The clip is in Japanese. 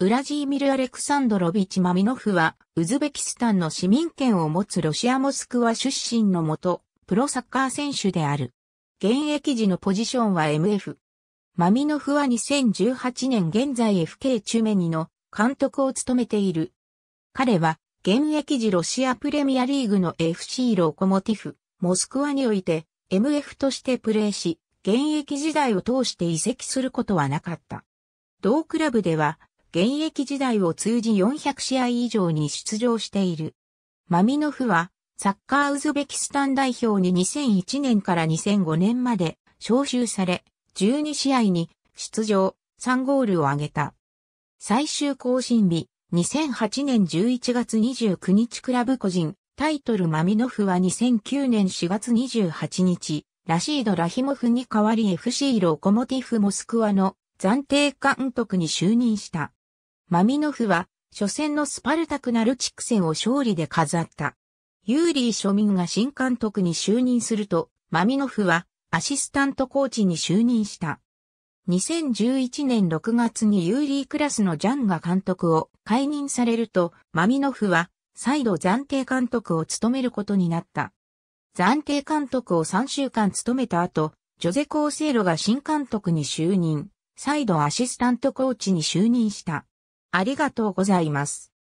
ウラジーミル・アレクサンドロビチ・マミノフは、ウズベキスタンの市民権を持つロシア・モスクワ出身の元、プロサッカー選手である。現役時のポジションは MF。マミノフは2018年現在 FK チュメニの監督を務めている。彼は現役時ロシアプレミアリーグの FC ロコモティフ、モスクワにおいて MF としてプレーし、現役時代を通して移籍することはなかった。同クラブでは現役時代を通じ400試合以上に出場している。マミノフはサッカーウズベキスタン代表に2001年から2005年まで招集され、12試合に出場、3ゴールを挙げた。最終更新日、2008年11月29日クラブ個人、タイトルマミノフは2009年4月28日、ラシード・ラヒモフに代わり FC ロコモティフ・モスクワの暫定監督に就任した。マミノフは、初戦のスパルタクナルチク戦を勝利で飾った。ユーリー庶民が新監督に就任すると、マミノフはアシスタントコーチに就任した。2011年6月にユーリークラスのジャンが監督を解任されると、マミノフは再度暫定監督を務めることになった。暫定監督を3週間務めた後、ジョゼ・コーセーロが新監督に就任、再度アシスタントコーチに就任した。ありがとうございます。